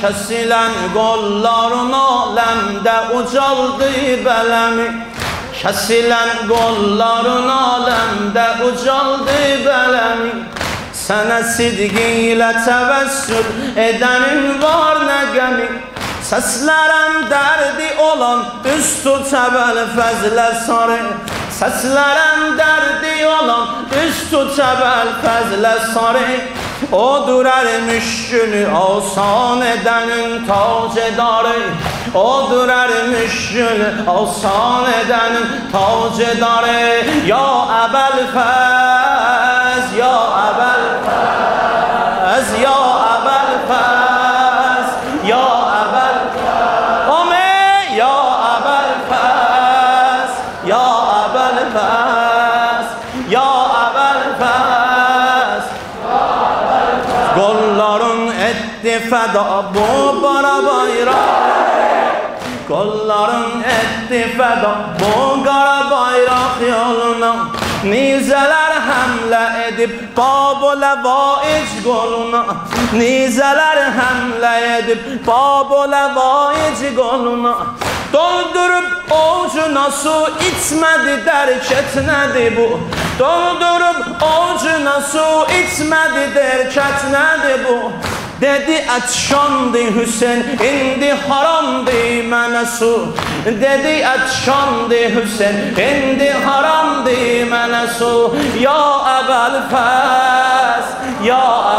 kesilen qolların aləmdə ucaldı bələmi Kesilen qolların aləmdə ucaldı bələmi Sənə sidqiyle təvəssül edənin var nə qəmi Səslərəm dərdi olan üstü təbəl fəzlə sarı. Səslərəm dərdi olan üstü təbəl fəzlə sarı Odur her müşkülü asan edenin tacedarı Odur her müşkülü asan edenin tacedarı Ya Ebel Fez, Ya Ebel feda bu bara bayrak Kolların etti feda bu kara bayrak yoluna. Nizeler hamle edip Babul vaic koluna. Nizeler hamle edip Babul vaic koluna. Doldurup ovucuna su içmedi derk etmedi bu. Doldurup ovucuna su içmedi derk etmedi bu Dedi etşandı Hüseyin indi haramdı mənə su Dedi etşandı Hüseyin indi haramdı mənə su Ya Əbəl Fəz Ya Əbəl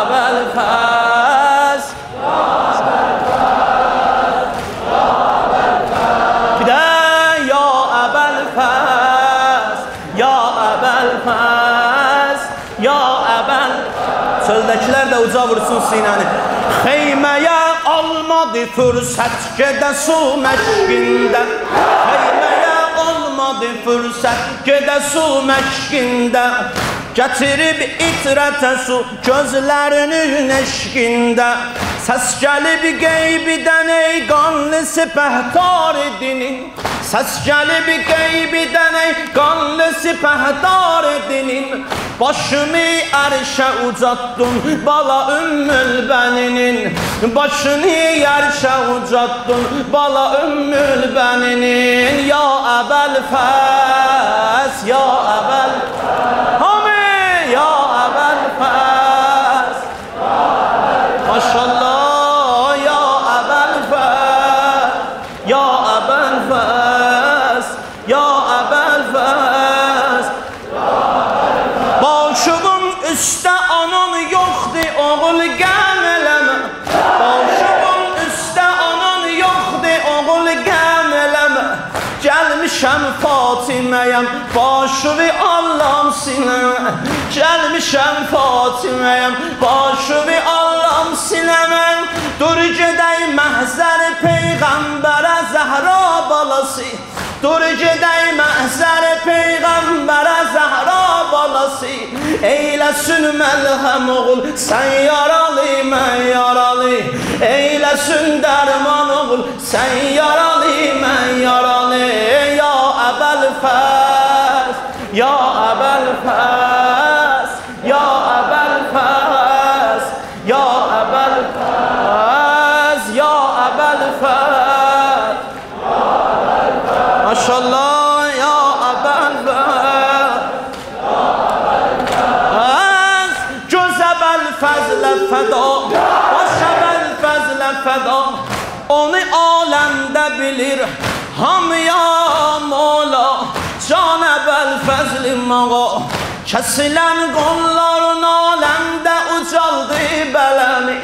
Çöldəkilər də uca vursun sinəni Xeyməyə almadı fürsət gedə su məşqində Xeyməyə almadı fürsət gedə su məşqində Gətirib itrətə su gözlərinin eşqində Səs gəlib qeybidən ey qanlı sipəhtar dinin Səs gəlib qeybidən ey qanlı sipəhdar dinin Başımı ərşə ucatdın bala ümmül bəninin Başını ərşə ucatdın bala ümmül bəninin Ya əbəl fəs, ya əbəl Gəlmişəm Fatiməyəm başımı Allahım sinəmə Gəlmişəm Fatiməyəm başımı Allahım sinəmə Dur gedək məhzər Peyğəmbərə Zəhra balası. Dur gedək məhzər Peyğəmbərə Zəhra balası. Eyləsin məlhəm oğul sən yaralı mən yaralı Eyləsin dərman oğul sən yaralı fəz Ya əbəl fəz Ya əbəl fəz Ya əbəl fəz Ya əbəl fəz Maşallah ya əbəl fəz Az gözəbəl fəzlə fəda Başəbəl fəzlə fəda Onu aləmdə bilir Hamıya mola Can əbəl fəzli mağa Kəsilən qolların aləmdə ucaldı bələmi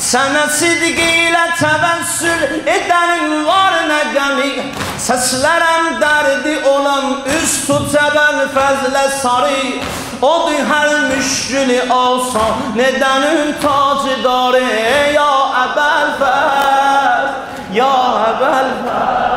Sənə sidqi ilə təvəssül edənin var nə qəmi Səslərəm dərdi olan üst tut əbəl fəzlə sarı. Odur hər müşkülü asan nedənin tacıdarı Ya əbəl fəz Ya əbəl fəz